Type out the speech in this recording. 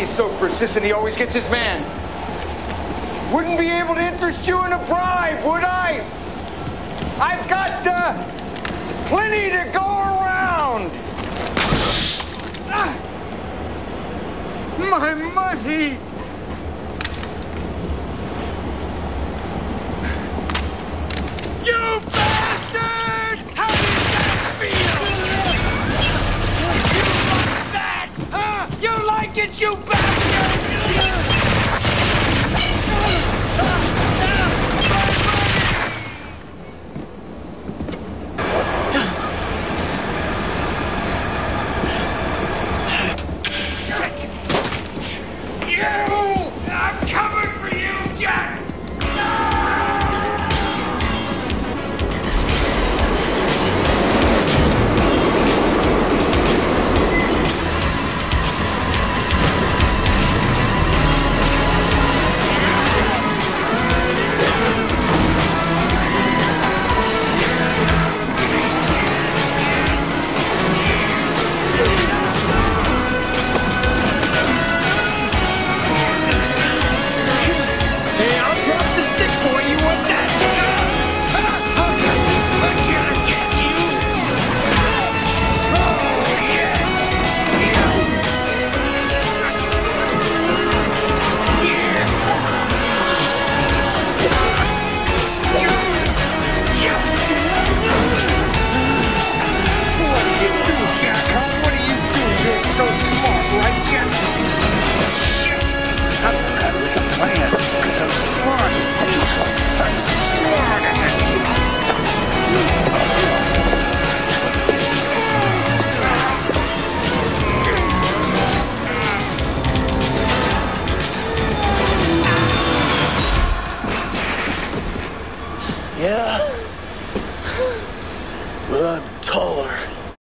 he's so persistent he always gets his man. Wouldn't be able to interest you in a bribe, would I? I've got uh, plenty to go around. Ah, my money. It, you bastard? Taller.